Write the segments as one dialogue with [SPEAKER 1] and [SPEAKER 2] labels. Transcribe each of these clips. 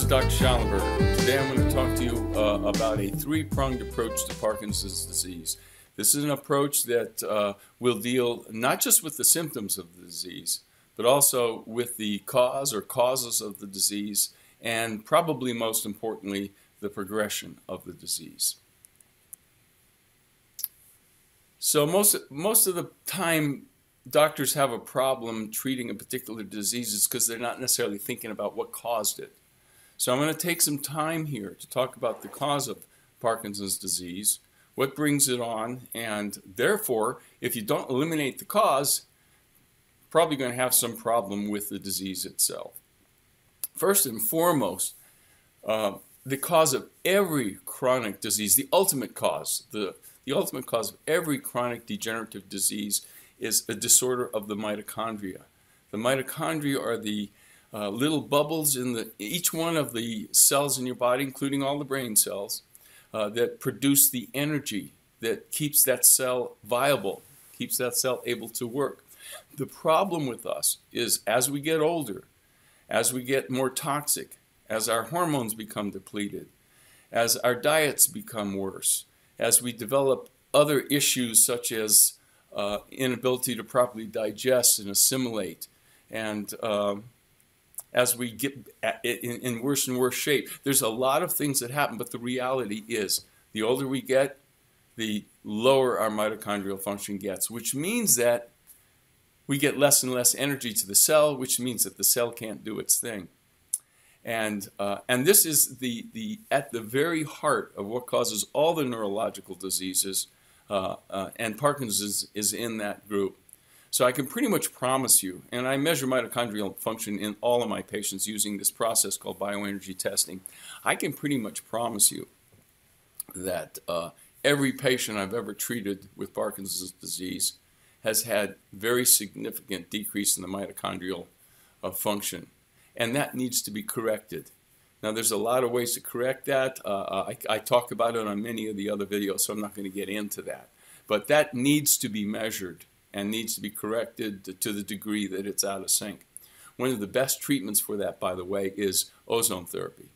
[SPEAKER 1] Hi, this is Dr. Shallenberger. Today I'm going to talk to you uh, about a three pronged approach to Parkinson's disease. This is an approach that uh, will deal not just with the symptoms of the disease, but also with the cause or causes of the disease, and probably most importantly, the progression of the disease. So most most of the time, doctors have a problem treating a particular disease because they're not necessarily thinking about what caused it. So I'm going to take some time here to talk about the cause of Parkinson's disease, what brings it on, and therefore, if you don't eliminate the cause, probably going to have some problem with the disease itself. First and foremost, uh, the cause of every chronic disease, the ultimate cause, the, the ultimate cause of every chronic degenerative disease is a disorder of the mitochondria. The mitochondria are the uh, little bubbles in the each one of the cells in your body, including all the brain cells, uh, that produce the energy that keeps that cell viable, keeps that cell able to work. The problem with us is as we get older, as we get more toxic, as our hormones become depleted, as our diets become worse, as we develop other issues such as uh, inability to properly digest and assimilate, and um, as we get in, in worse and worse shape, there's a lot of things that happen, but the reality is the older we get, the lower our mitochondrial function gets, which means that we get less and less energy to the cell, which means that the cell can't do its thing. And, uh, and this is the, the, at the very heart of what causes all the neurological diseases, uh, uh, and Parkinson's is in that group. So I can pretty much promise you, and I measure mitochondrial function in all of my patients using this process called bioenergy testing. I can pretty much promise you that uh, every patient I've ever treated with Parkinson's disease has had very significant decrease in the mitochondrial uh, function and that needs to be corrected. Now, there's a lot of ways to correct that. Uh, uh, I, I, talk about it on many of the other videos, so I'm not going to get into that. But that needs to be measured and needs to be corrected to, the degree that it's out of sync. One of the best treatments for that, by the way, is ozone therapy.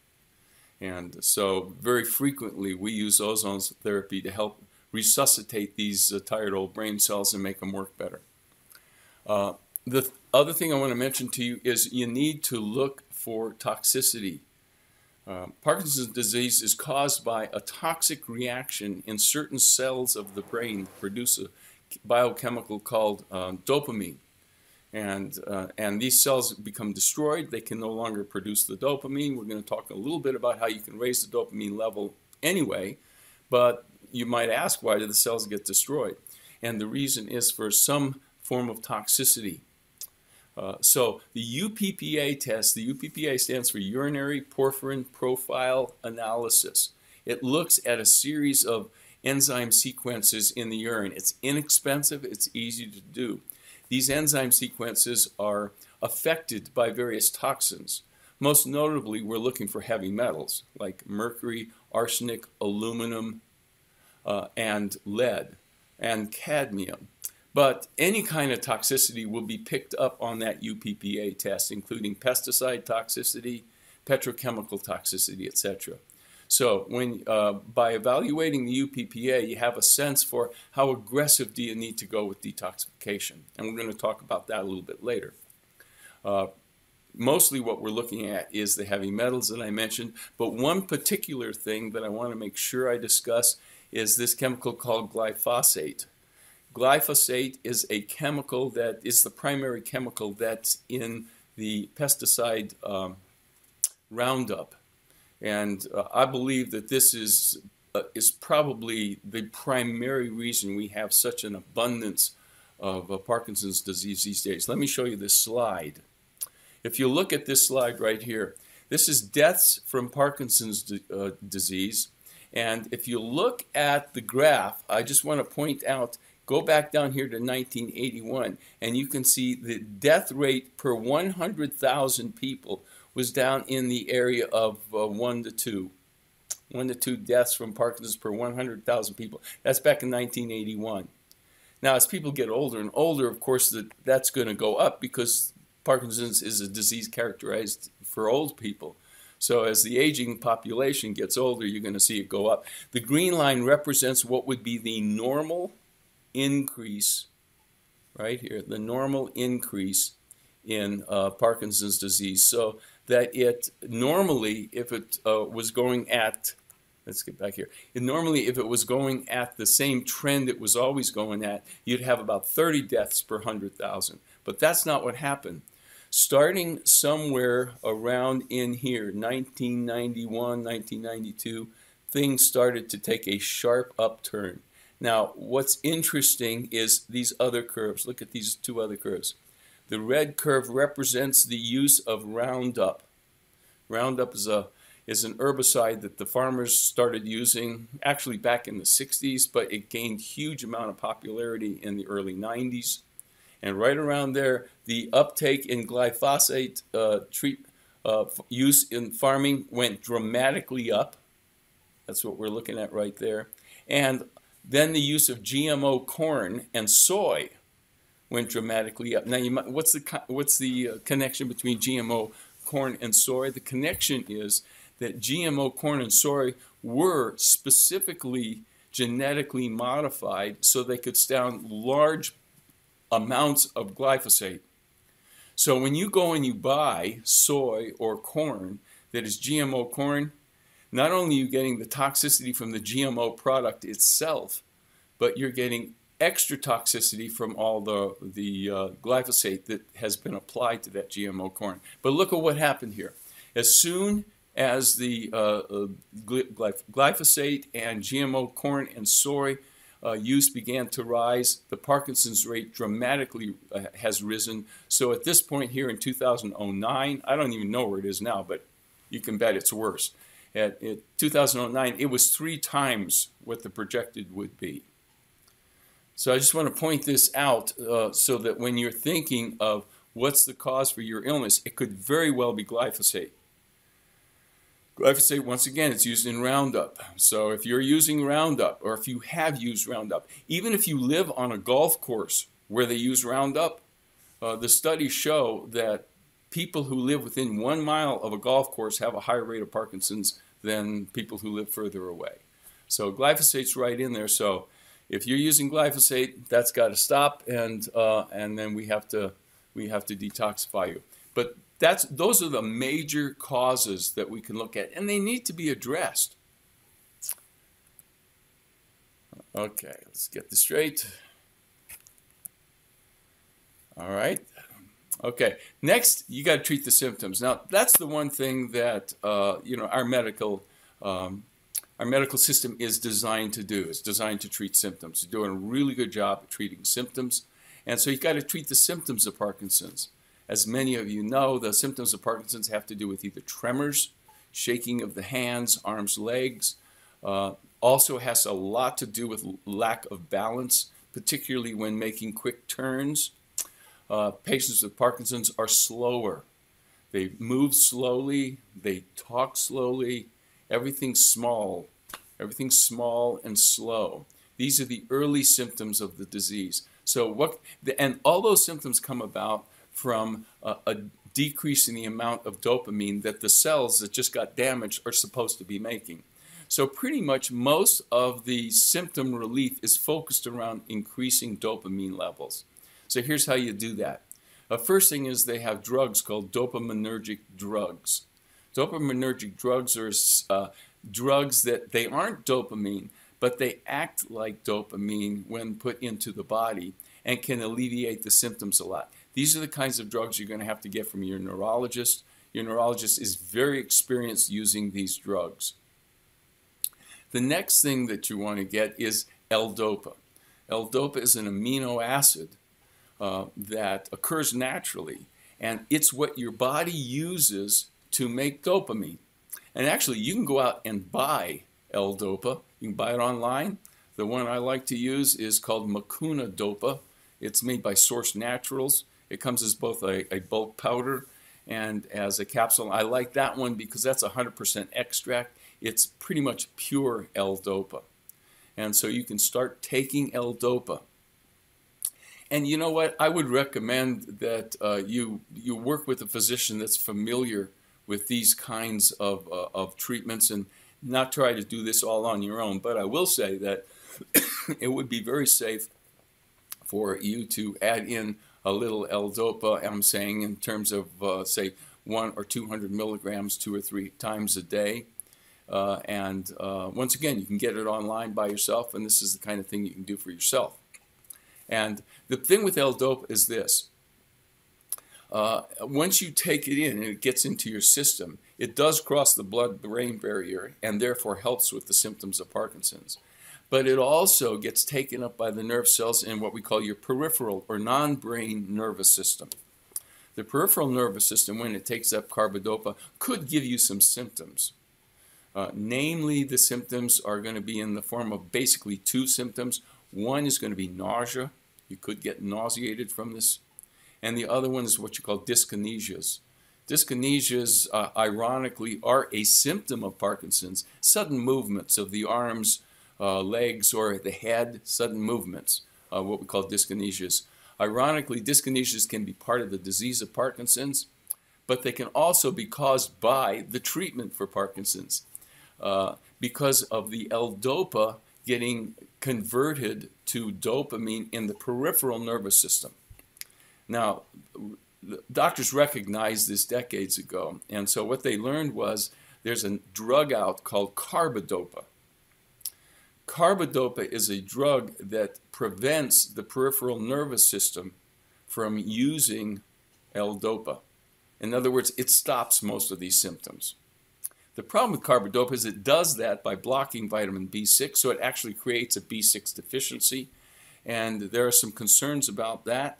[SPEAKER 1] And so, very frequently, we use ozone therapy to help resuscitate these uh, tired old brain cells and make them work better. Uh, the other thing I want to mention to you is you need to look for toxicity. Uh, Parkinson's disease is caused by a toxic reaction in certain cells of the brain that produce a biochemical called uh, dopamine. And, uh, and these cells become destroyed. They can no longer produce the dopamine. We're going to talk a little bit about how you can raise the dopamine level anyway. But you might ask, why do the cells get destroyed? And the reason is for some form of toxicity. Uh, so the UPPA test, the UPPA stands for Urinary Porphyrin Profile Analysis. It looks at a series of enzyme sequences in the urine. It's inexpensive, it's easy to do. These enzyme sequences are affected by various toxins. Most notably, we're looking for heavy metals like mercury, arsenic, aluminum, uh, and lead, and cadmium. But any kind of toxicity will be picked up on that UPPA test, including pesticide toxicity, petrochemical toxicity, etc. So when uh, by evaluating the UPPA, you have a sense for how aggressive do you need to go with detoxification. And we're going to talk about that a little bit later. Uh, mostly what we're looking at is the heavy metals that I mentioned, but one particular thing that I want to make sure I discuss is this chemical called glyphosate. Glyphosate is a chemical that is the primary chemical that's in the pesticide um, Roundup. And uh, I believe that this is, uh, is probably the primary reason we have such an abundance of uh, Parkinson's disease these days. Let me show you this slide. If you look at this slide right here, this is deaths from Parkinson's uh, disease. And if you look at the graph, I just want to point out Go back down here to 1981, and you can see the death rate per 100,000 people was down in the area of uh, 1 to 2. 1 to 2 deaths from Parkinson's per 100,000 people. That's back in 1981. Now, as people get older and older, of course, that, that's going to go up because Parkinson's is a disease characterized for old people. So as the aging population gets older, you're going to see it go up. The green line represents what would be the normal increase, right here, the normal increase in uh, Parkinson's disease. So that it normally, if it uh, was going at, let's get back here, it normally if it was going at the same trend it was always going at, you'd have about 30 deaths per 100,000. But that's not what happened. Starting somewhere around in here, 1991, 1992, things started to take a sharp upturn. Now, what's interesting is these other curves. Look at these two other curves. The red curve represents the use of Roundup. Roundup is a is an herbicide that the farmers started using actually back in the 60s, but it gained huge amount of popularity in the early 90s. And right around there, the uptake in glyphosate uh, treat, uh, use in farming went dramatically up. That's what we're looking at right there. And then the use of GMO corn and soy went dramatically up. Now, might, what's the what's the uh, connection between GMO corn and soy? The connection is that GMO corn and soy were specifically genetically modified so they could stand large amounts of glyphosate. So when you go and you buy soy or corn that is GMO corn, not only are you getting the toxicity from the GMO product itself, but you're getting extra toxicity from all the, the uh, glyphosate that has been applied to that GMO corn. But look at what happened here. As soon as the uh, uh, glyphosate and GMO corn and soy uh, use began to rise, the Parkinson's rate dramatically uh, has risen. So at this point here in 2009, I don't even know where it is now, but you can bet it's worse. At, at 2009, it was three times what the projected would be. So I just want to point this out uh, so that when you're thinking of what's the cause for your illness, it could very well be glyphosate. Glyphosate, once again, it's used in Roundup. So if you're using Roundup, or if you have used Roundup, even if you live on a golf course where they use Roundup, uh, the studies show that people who live within one mile of a golf course have a higher rate of Parkinson's than people who live further away. So glyphosate's right in there. So if you're using glyphosate, that's got to stop, and uh, and then we have to we have to detoxify you. But that's those are the major causes that we can look at, and they need to be addressed. Okay, let's get this straight. All right. Okay. Next, you got to treat the symptoms. Now, that's the one thing that uh, you know our medical um, our medical system is designed to do. It's designed to treat symptoms. It's doing a really good job of treating symptoms. And so you've got to treat the symptoms of Parkinson's. As many of you know, the symptoms of Parkinson's have to do with either tremors, shaking of the hands, arms, legs. Uh, also has a lot to do with lack of balance, particularly when making quick turns. Uh, patients with Parkinson's are slower. They move slowly, they talk slowly, Everything's small. Everything's small and slow. These are the early symptoms of the disease. So what, and all those symptoms come about from a, a decrease in the amount of dopamine that the cells that just got damaged are supposed to be making. So pretty much most of the symptom relief is focused around increasing dopamine levels. So here's how you do that. The first thing is they have drugs called dopaminergic drugs. Dopaminergic drugs are uh, drugs that they aren't dopamine, but they act like dopamine when put into the body and can alleviate the symptoms a lot. These are the kinds of drugs you're going to have to get from your neurologist. Your neurologist is very experienced using these drugs. The next thing that you want to get is L-DOPA. L-DOPA is an amino acid uh, that occurs naturally, and it's what your body uses to make dopamine. And actually, you can go out and buy L-Dopa. You can buy it online. The one I like to use is called Mucuna Dopa. It's made by Source Naturals. It comes as both a, a bulk powder and as a capsule. I like that one because that's 100% extract. It's pretty much pure L-Dopa. And so you can start taking L-Dopa. And you know what? I would recommend that uh, you, you work with a physician that's familiar with these kinds of, uh, of treatments and not try to do this all on your own. But I will say that it would be very safe for you to add in a little L-DOPA, I'm saying in terms of, uh, say, one or 200 milligrams two or three times a day. Uh, and uh, once again, you can get it online by yourself, and this is the kind of thing you can do for yourself. And the thing with L-DOPA is this. Uh, once you take it in and it gets into your system, it does cross the blood-brain barrier and therefore helps with the symptoms of Parkinson's. But it also gets taken up by the nerve cells in what we call your peripheral or non-brain nervous system. The peripheral nervous system, when it takes up carbidopa, could give you some symptoms. Uh, namely, the symptoms are going to be in the form of basically two symptoms. One is going to be nausea. You could get nauseated from this. And the other one is what you call dyskinesias. Dyskinesias, uh, ironically, are a symptom of Parkinson's. Sudden movements of the arms, uh, legs, or the head, sudden movements, uh, what we call dyskinesias. Ironically, dyskinesias can be part of the disease of Parkinson's, but they can also be caused by the treatment for Parkinson's uh, because of the L-DOPA getting converted to dopamine in the peripheral nervous system. Now, doctors recognized this decades ago, and so what they learned was there's a drug out called carbidopa. Carbidopa is a drug that prevents the peripheral nervous system from using L-DOPA. In other words, it stops most of these symptoms. The problem with carbidopa is it does that by blocking vitamin B6, so it actually creates a B6 deficiency, and there are some concerns about that.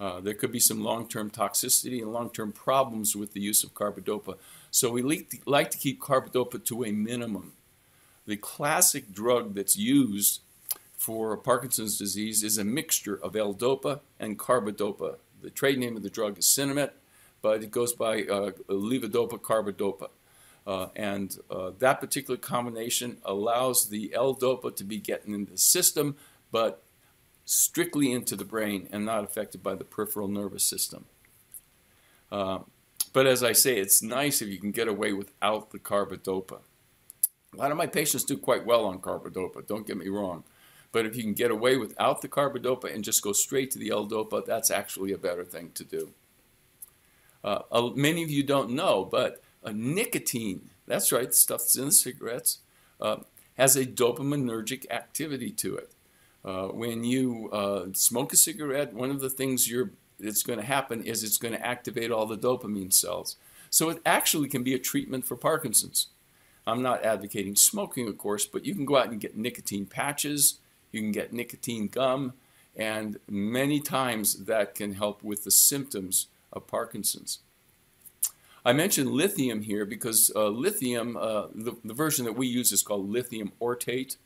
[SPEAKER 1] Uh, there could be some long-term toxicity and long-term problems with the use of carbidopa. So we like to keep carbidopa to a minimum. The classic drug that's used for Parkinson's disease is a mixture of L-DOPA and carbidopa. The trade name of the drug is Sinemet, but it goes by uh, levodopa carbidopa. Uh, and uh, that particular combination allows the L-DOPA to be getting into the system, but strictly into the brain and not affected by the peripheral nervous system. Uh, but as I say, it's nice if you can get away without the carbidopa. A lot of my patients do quite well on carbidopa, don't get me wrong. But if you can get away without the carbidopa and just go straight to the L-DOPA, that's actually a better thing to do. Uh, many of you don't know, but uh, nicotine, that's right, the stuff that's in the cigarettes, uh, has a dopaminergic activity to it. Uh, when you uh, smoke a cigarette, one of the things you're, that's going to happen is it's going to activate all the dopamine cells. So it actually can be a treatment for Parkinson's. I'm not advocating smoking, of course, but you can go out and get nicotine patches, you can get nicotine gum, and many times that can help with the symptoms of Parkinson's. I mentioned lithium here because uh, lithium, uh, the, the, version that we use is called lithium orotate.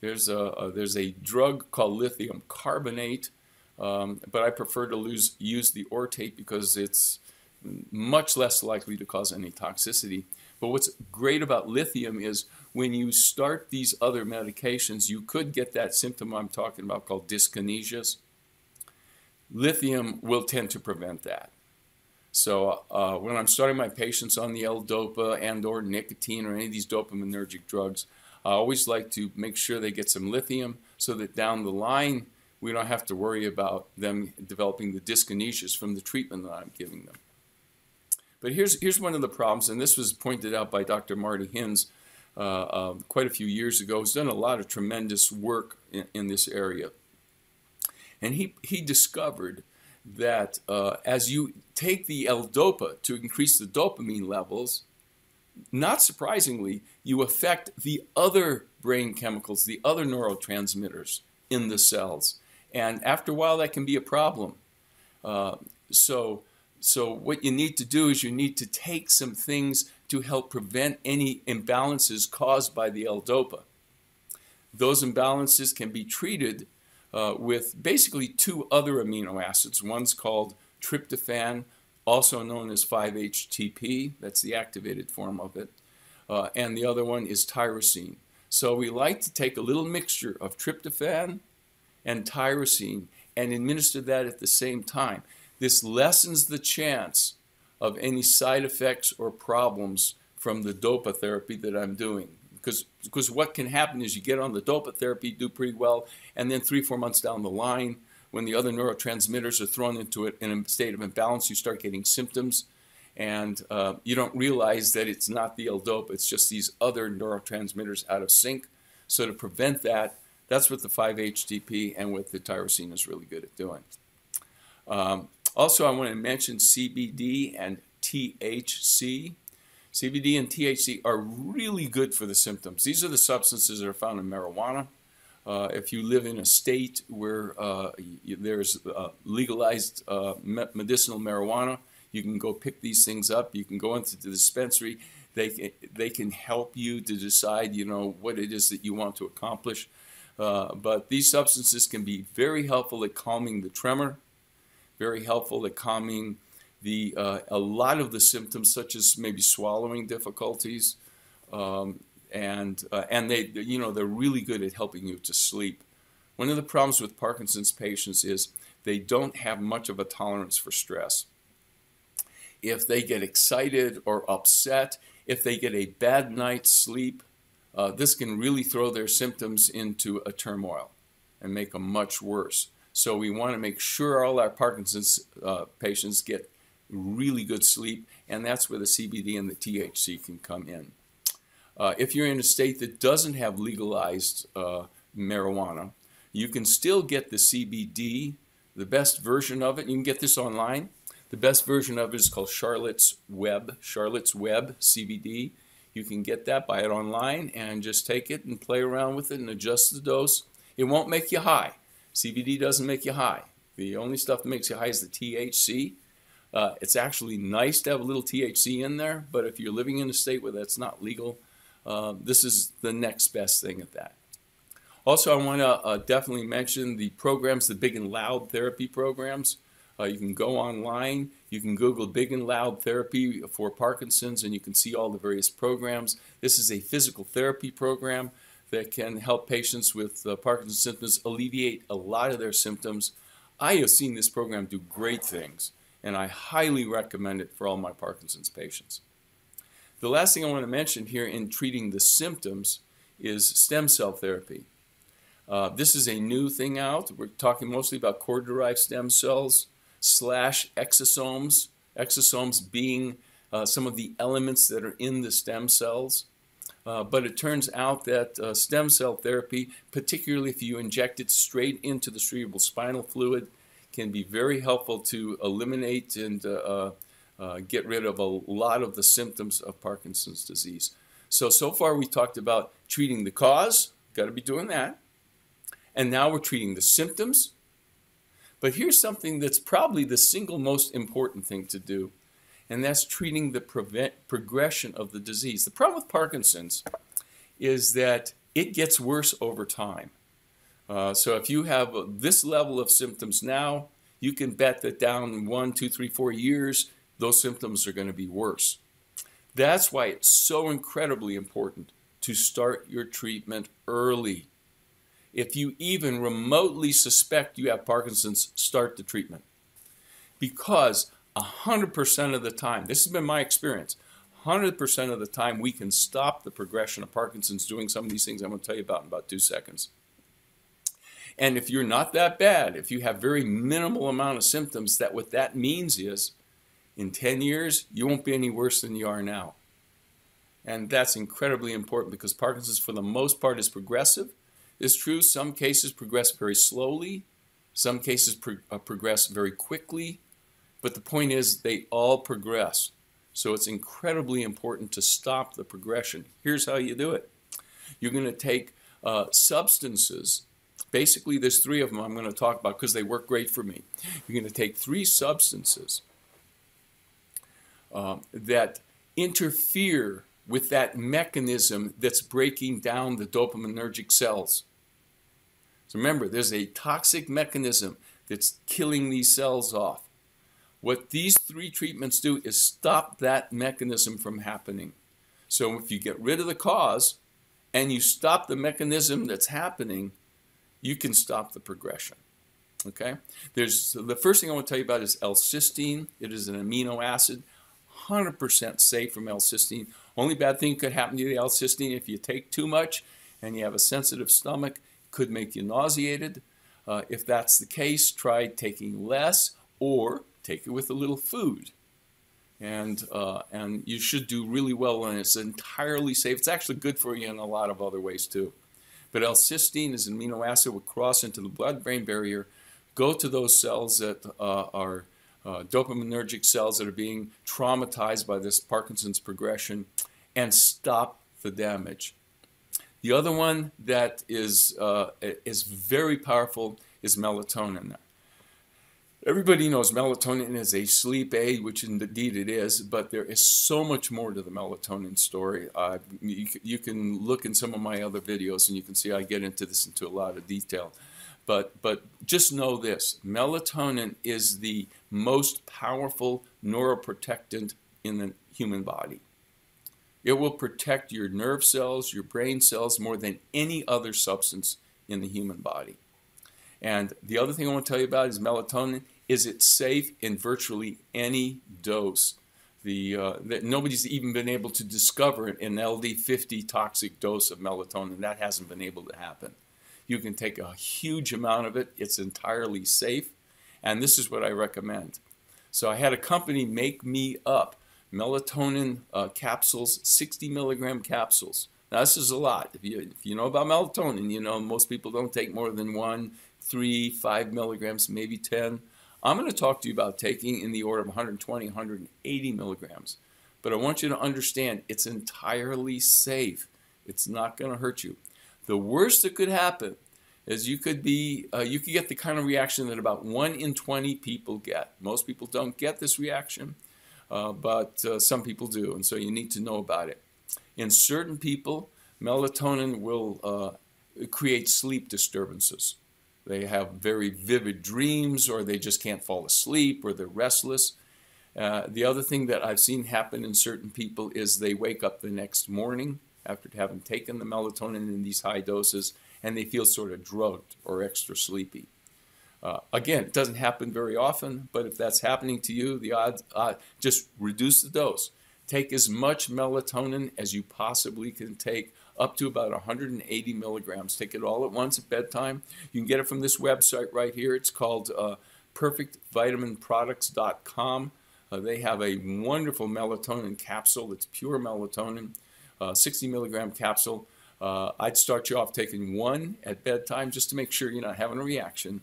[SPEAKER 1] There's a, a there's a drug called lithium carbonate, um, but I prefer to lose, use the orotate because it's much less likely to cause any toxicity. But what's great about lithium is when you start these other medications, you could get that symptom I'm talking about called dyskinesias. Lithium will tend to prevent that. So uh, when I'm starting my patients on the L-DOPA and or nicotine or any of these dopaminergic drugs, I always like to make sure they get some lithium so that down the line we don't have to worry about them developing the dyskinesias from the treatment that I'm giving them. But here's, here's one of the problems, and this was pointed out by Dr. Marty Hinz uh, uh, quite a few years ago. He's done a lot of tremendous work in, in this area. And he, he discovered that uh, as you take the L-DOPA to increase the dopamine levels, not surprisingly, you affect the other brain chemicals, the other neurotransmitters in the cells. And after a while, that can be a problem. Uh, so, so what you need to do is you need to take some things to help prevent any imbalances caused by the L-DOPA. Those imbalances can be treated uh, with basically two other amino acids. One's called tryptophan, also known as 5-HTP, that's the activated form of it, uh, and the other one is tyrosine. So we like to take a little mixture of tryptophan and tyrosine and administer that at the same time. This lessens the chance of any side effects or problems from the DOPA therapy that I'm doing. Because, because what can happen is you get on the DOPA therapy, do pretty well, and then three, four months down the line, when the other neurotransmitters are thrown into it in a state of imbalance, you start getting symptoms, and uh, you don't realize that it's not the L-DOPA, it's just these other neurotransmitters out of sync. So to prevent that, that's what the 5-HTP and what the tyrosine is really good at doing. Um, also, I want to mention CBD and THC. CBD and THC are really good for the symptoms. These are the substances that are found in marijuana. Uh, if you live in a state where uh, there's uh, legalized uh, medicinal marijuana, you can go pick these things up. You can go into the dispensary. They, they can help you to decide, you know, what it is that you want to accomplish. Uh, but these substances can be very helpful at calming the tremor, very helpful at calming the uh, a lot of the symptoms, such as maybe swallowing difficulties, um, and uh, and they you know they're really good at helping you to sleep. One of the problems with Parkinson's patients is they don't have much of a tolerance for stress. If they get excited or upset, if they get a bad night's sleep, uh, this can really throw their symptoms into a turmoil and make them much worse. So we want to make sure all our Parkinson's uh, patients get really good sleep, and that's where the CBD and the THC can come in. Uh, if you're in a state that doesn't have legalized uh, marijuana, you can still get the CBD, the best version of it. You can get this online. The best version of it is called Charlotte's Web, Charlotte's Web CBD. You can get that, buy it online, and just take it and play around with it and adjust the dose. It won't make you high. CBD doesn't make you high. The only stuff that makes you high is the THC. Uh, it's actually nice to have a little THC in there, but if you're living in a state where that's not legal, uh, this is the next best thing at that. Also, I want to uh, definitely mention the programs, the big and loud therapy programs. Uh, you can go online, you can Google big and loud therapy for Parkinson's, and you can see all the various programs. This is a physical therapy program that can help patients with uh, Parkinson's symptoms alleviate a lot of their symptoms. I have seen this program do great things, and I highly recommend it for all my Parkinson's patients. The last thing I want to mention here in treating the symptoms is stem cell therapy. Uh, this is a new thing out. We're talking mostly about cord-derived stem cells slash exosomes, exosomes being uh, some of the elements that are in the stem cells. Uh, but it turns out that uh, stem cell therapy, particularly if you inject it straight into the cerebral spinal fluid, can be very helpful to eliminate and uh, uh, uh, get rid of a lot of the symptoms of Parkinson's disease. So, so far we talked about treating the cause, got to be doing that. And now we're treating the symptoms. But here's something that's probably the single most important thing to do, and that's treating the prevent, progression of the disease. The problem with Parkinson's is that it gets worse over time. Uh, so if you have this level of symptoms now, you can bet that down one, two, three, four years, those symptoms are going to be worse. That's why it's so incredibly important to start your treatment early. If you even remotely suspect you have Parkinson's, start the treatment. Because 100% of the time, this has been my experience, 100% of the time we can stop the progression of Parkinson's doing some of these things I'm going to tell you about in about two seconds. And if you're not that bad, if you have very minimal amount of symptoms, that what that means is in 10 years, you won't be any worse than you are now. And that's incredibly important because Parkinson's, for the most part, is progressive. It's true, some cases progress very slowly, some cases pro uh, progress very quickly, but the point is they all progress. So it's incredibly important to stop the progression. Here's how you do it you're going to take uh, substances. Basically, there's three of them I'm going to talk about because they work great for me. You're going to take three substances uh, that interfere with that mechanism that's breaking down the dopaminergic cells. So remember, there's a toxic mechanism that's killing these cells off. What these three treatments do is stop that mechanism from happening. So if you get rid of the cause and you stop the mechanism that's happening, you can stop the progression. Okay? There's the first thing I want to tell you about is L-cysteine. It is an amino acid 100% safe from L-cysteine. Only bad thing could happen to the L-cysteine if you take too much and you have a sensitive stomach, could make you nauseated. Uh, if that's the case, try taking less or take it with a little food. And, uh, and you should do really well and it's entirely safe. It's actually good for you in a lot of other ways too. But L-cysteine is an amino acid will cross into the blood-brain barrier, go to those cells that uh, are uh, dopaminergic cells that are being traumatized by this Parkinson's progression, and stop the damage. The other one that is, uh, is very powerful is melatonin. Everybody knows melatonin is a sleep aid, which indeed it is, but there is so much more to the melatonin story. Uh, you, you, can look in some of my other videos and you can see I get into this into a lot of detail. But, but just know this, melatonin is the most powerful neuroprotectant in the human body. It will protect your nerve cells, your brain cells more than any other substance in the human body. And the other thing I want to tell you about is melatonin. Is it safe in virtually any dose? The, uh, that nobody's even been able to discover an LD50 toxic dose of melatonin. That hasn't been able to happen. You can take a huge amount of it. It's entirely safe. And this is what I recommend. So I had a company make me up melatonin uh, capsules, 60 milligram capsules. Now this is a lot. If you, if you know about melatonin, you know most people don't take more than one, three, five milligrams, maybe 10. I'm going to talk to you about taking in the order of 120, 180 milligrams. But I want you to understand it's entirely safe. It's not going to hurt you. The worst that could happen is you could be uh, you could get the kind of reaction that about one in 20 people get. Most people don't get this reaction, uh, but uh, some people do, and so you need to know about it. In certain people, melatonin will uh, create sleep disturbances. They have very vivid dreams, or they just can't fall asleep, or they're restless. Uh, the other thing that I've seen happen in certain people is they wake up the next morning after having taken the melatonin in these high doses and they feel sort of drugged or extra sleepy. Uh, again, it doesn't happen very often, but if that's happening to you, the odds uh, just reduce the dose. Take as much melatonin as you possibly can take, up to about 180 milligrams. Take it all at once at bedtime. You can get it from this website right here. It's called uh, perfectvitaminproducts.com. Uh, they have a wonderful melatonin capsule. It's pure melatonin, uh, 60 milligram capsule. Uh, I'd start you off taking one at bedtime just to make sure you're not having a reaction.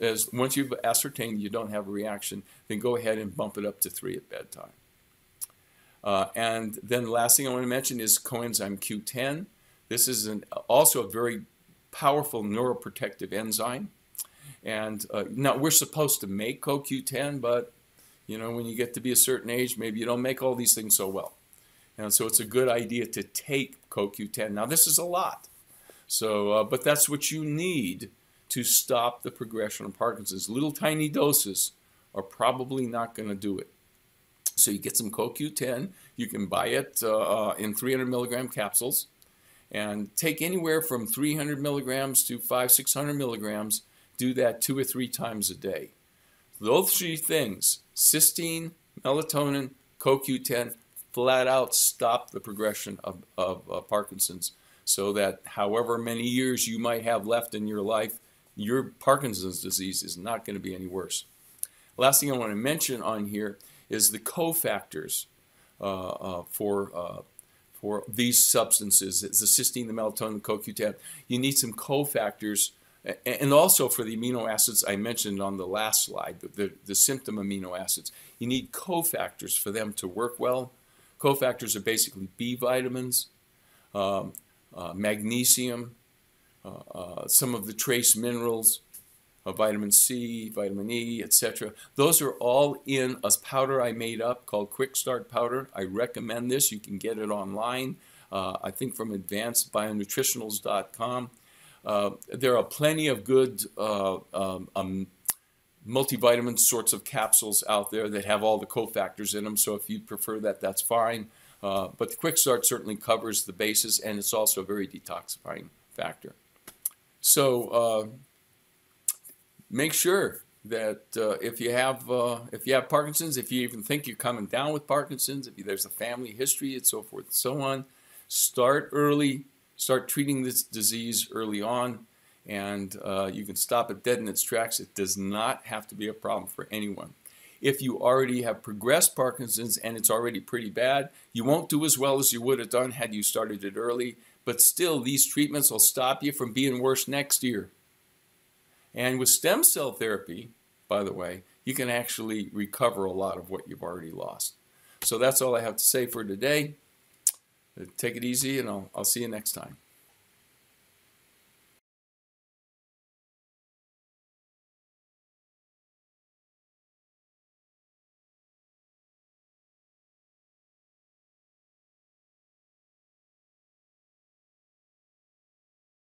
[SPEAKER 1] As once you've ascertained you don't have a reaction, then go ahead and bump it up to three at bedtime. Uh, and then the last thing I want to mention is coenzyme Q10. This is an, also a very powerful neuroprotective enzyme. And uh, now we're supposed to make CoQ10, but you know when you get to be a certain age, maybe you don't make all these things so well. And so it's a good idea to take CoQ10. Now this is a lot. So, uh, but that's what you need to stop the progression of Parkinson's. Little tiny doses are probably not going to do it. So you get some CoQ10. You can buy it uh, uh in 300 milligram capsules and take anywhere from 300 milligrams to 5, 600 milligrams. Do that two or three times a day. Those three things, cysteine, melatonin, CoQ10, flat out stop the progression of, of Parkinson's so that however many years you might have left in your life, your Parkinson's disease is not going to be any worse. Last thing I want to mention on here is the cofactors uh, uh, for uh, for these substances. It's the cysteine, the melatonin, the CoQ10. You need some cofactors, and also for the amino acids I mentioned on the last slide, the, the, the symptom amino acids. You need cofactors for them to work well Cofactors are basically B vitamins, um, uh, magnesium, uh, uh, some of the trace minerals, uh, vitamin C, vitamin E, etc. Those are all in a powder I made up called Quick Start Powder. I recommend this. You can get it online, uh, I think from advancedbionutritionals.com. Uh, there are plenty of good um, um, multivitamin sorts of capsules out there that have all the cofactors in them. So if you prefer that, that's fine. Uh, but the Quick Start certainly covers the bases, and it's also a very detoxifying factor. So uh, make sure that uh, if you have uh, if you have Parkinson's, if you even think you're coming down with Parkinson's, if there's a family history and so forth and so on, start early. Start treating this disease early on, and uh, you can stop it dead in its tracks. It does not have to be a problem for anyone. If you already have progressed Parkinson's and it's already pretty bad, you won't do as well as you would have done had you started it early. But still, these treatments will stop you from being worse next year. And with stem cell therapy, by the way, you can actually recover a lot of what you've already lost. So that's all I have to say for today. Take it easy, and I'll, I'll see you next time.